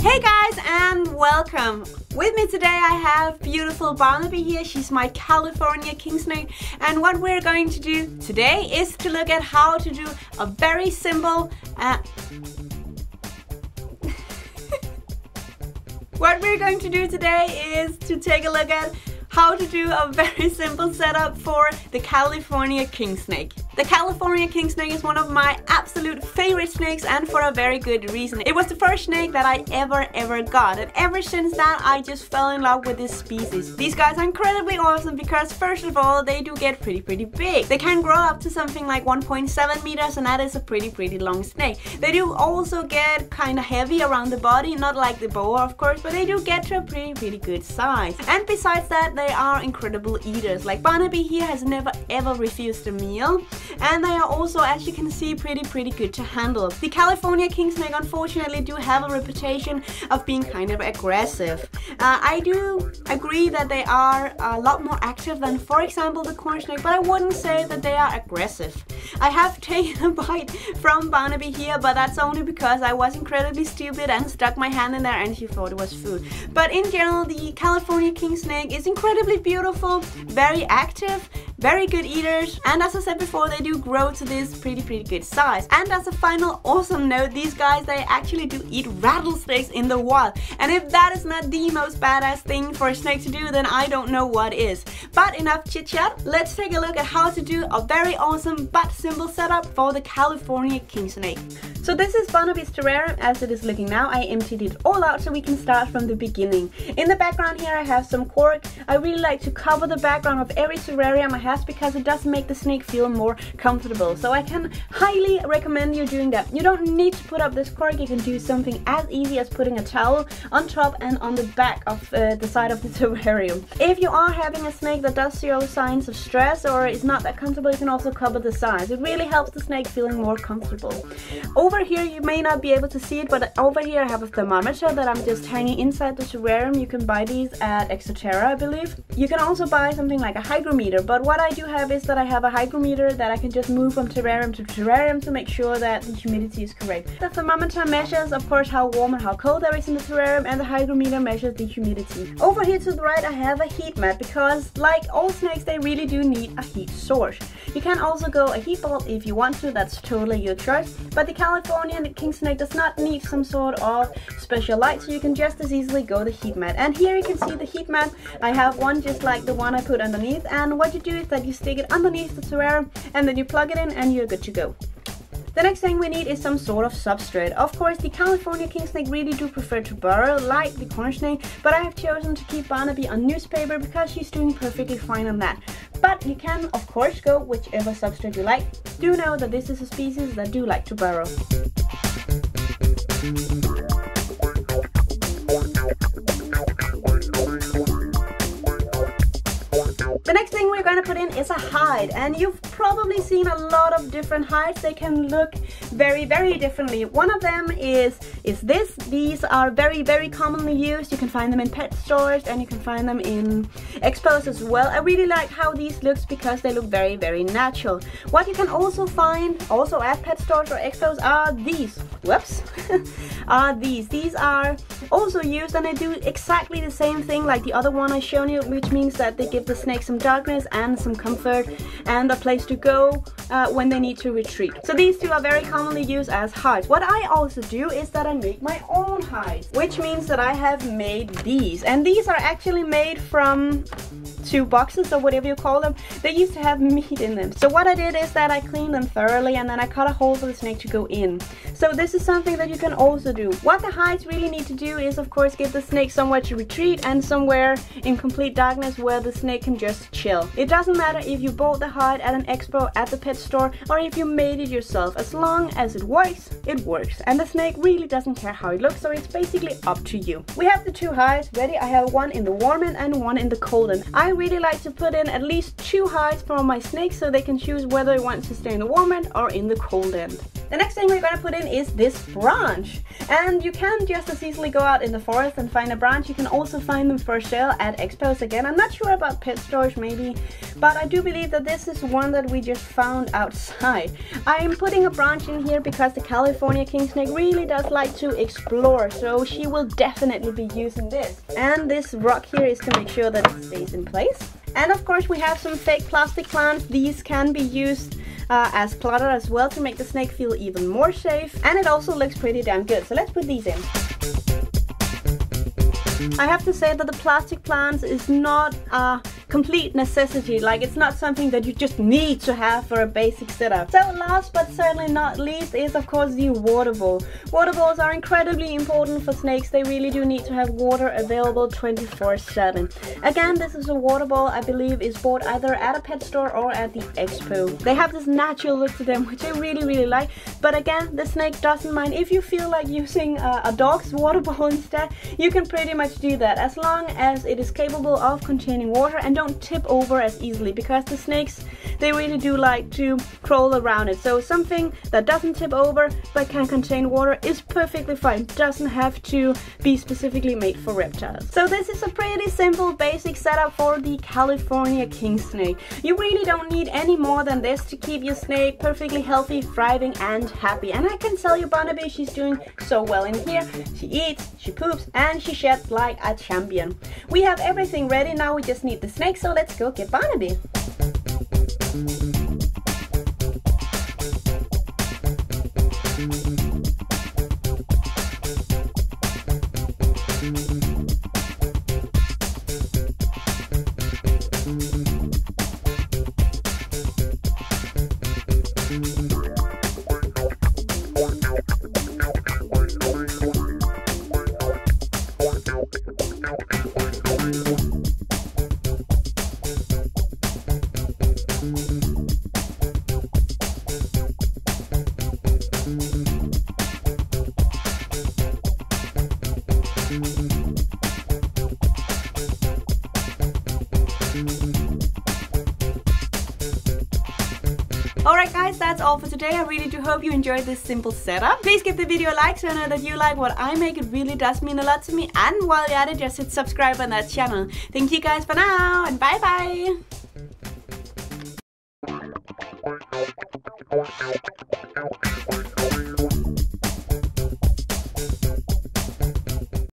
Hey guys and welcome! With me today I have beautiful Barnaby here, she's my California king snake and what we're going to do today is to look at how to do a very simple uh, What we're going to do today is to take a look at how to do a very simple setup for the California king snake. The California king snake is one of my absolute favorite snakes and for a very good reason. It was the first snake that I ever ever got and ever since that I just fell in love with this species. These guys are incredibly awesome because first of all they do get pretty pretty big. They can grow up to something like 1.7 meters and that is a pretty pretty long snake. They do also get kind of heavy around the body, not like the boa of course, but they do get to a pretty pretty good size. And besides that they are incredible eaters. Like Barnaby here has never ever refused a meal and they are also as you can see pretty pretty good to handle. The California king snake unfortunately do have a reputation of being kind of aggressive. Uh, I do agree that they are a lot more active than for example the corn snake but I wouldn't say that they are aggressive. I have taken a bite from Barnaby here but that's only because I was incredibly stupid and stuck my hand in there and she thought it was food. But in general the California king snake is incredibly beautiful, very active, very good eaters and as I said before they do grow to this pretty pretty good size. And as a final awesome note these guys they actually do eat rattlesnakes in the wild and if that is not the most badass thing for a snake to do then I don't know what is. But enough chit chat, let's take a look at how to do a very awesome but simple setup for the California king snake. So this is Barnaby's terrarium as it is looking now. I emptied it all out so we can start from the beginning. In the background here I have some cork. I really like to cover the background of every terrarium I have because it does make the snake feel more comfortable. So I can highly recommend you doing that. You don't need to put up this cork. You can do something as easy as putting a towel on top and on the back of uh, the side of the terrarium. If you are having a snake that does show signs of stress or is not that comfortable, you can also cover the sides. It really helps the snake feeling more comfortable. Over over here you may not be able to see it but over here I have a thermometer that I'm just hanging inside the terrarium you can buy these at Exo Terra I believe you can also buy something like a hygrometer but what I do have is that I have a hygrometer that I can just move from terrarium to terrarium to make sure that the humidity is correct. The thermometer measures of course how warm and how cold there is in the terrarium and the hygrometer measures the humidity. Over here to the right I have a heat mat because like all snakes they really do need a heat source. You can also go a heat bulb if you want to that's totally your choice but the California Californian king snake does not need some sort of special light so you can just as easily go the heat mat and here you can see the heat mat I have one just like the one I put underneath and what you do is that you stick it underneath the terrarium and then you plug it in and you're good to go the next thing we need is some sort of substrate. Of course, the California king snake really do prefer to burrow like the corn snake, but I have chosen to keep Barnaby on newspaper because she's doing perfectly fine on that. But you can, of course, go whichever substrate you like. Do know that this is a species that do like to burrow. Is a hide and you've probably seen a lot of different hides. They can look very, very differently. One of them is, is this. These are very, very commonly used. You can find them in pet stores and you can find them in expos as well. I really like how these looks because they look very, very natural. What you can also find also at pet stores or expos are these. Whoops. are these. These are also used and they do exactly the same thing like the other one I shown you, which means that they give the snake some darkness and some comfort and a place to go uh, when they need to retreat. So these two are very commonly used as hides. What I also do is that I make my own hides, which means that I have made these. And these are actually made from two boxes or whatever you call them, they used to have meat in them. So what I did is that I cleaned them thoroughly and then I cut a hole for the snake to go in. So this is something that you can also do. What the hides really need to do is of course give the snake somewhere to retreat and somewhere in complete darkness where the snake can just chill. It doesn't matter if you bought the hide at an expo at the pet store or if you made it yourself. As long as it works, it works. And the snake really doesn't care how it looks so it's basically up to you. We have the two hides ready. I have one in the warm end and one in the cold end. I really like to put in at least two hides for my snakes so they can choose whether they want to stay in the warm end or in the cold end. The next thing we're gonna put in is this branch. And you can just as easily go out in the forest and find a branch. You can also find them for sale at expos again. I'm not sure about pet stores maybe, but I do believe that this is one that we just found outside. I'm putting a branch in here because the California king snake really does like to explore, so she will definitely be using this. And this rock here is to make sure that it stays in place. And of course we have some fake plastic plants. These can be used uh, as clutter as well to make the snake feel even more safe. And it also looks pretty damn good. So let's put these in. I have to say that the plastic plants is not a complete necessity, like it's not something that you just need to have for a basic setup. So last but certainly not least is of course the water bowl. Water bowls are incredibly important for snakes, they really do need to have water available 24-7. Again, this is a water bowl I believe is bought either at a pet store or at the expo. They have this natural look to them which I really really like, but again the snake doesn't mind. If you feel like using uh, a dog's water bowl instead, you can pretty much do that as long as it is capable of containing water and don't tip over as easily because the snakes they really do like to crawl around it. So something that doesn't tip over but can contain water is perfectly fine. Doesn't have to be specifically made for reptiles. So this is a pretty simple basic setup for the California king snake. You really don't need any more than this to keep your snake perfectly healthy thriving and happy. And I can tell you Barnaby she's doing so well in here. She eats she poops and she sheds like a champion. We have everything ready. Now we just need the snake so let's go get Barnaby. Alright guys, that's all for today. I really do hope you enjoyed this simple setup. Please give the video a like so I know that you like what I make. It really does mean a lot to me. And while you're at it, just hit subscribe on that channel. Thank you guys for now and bye bye!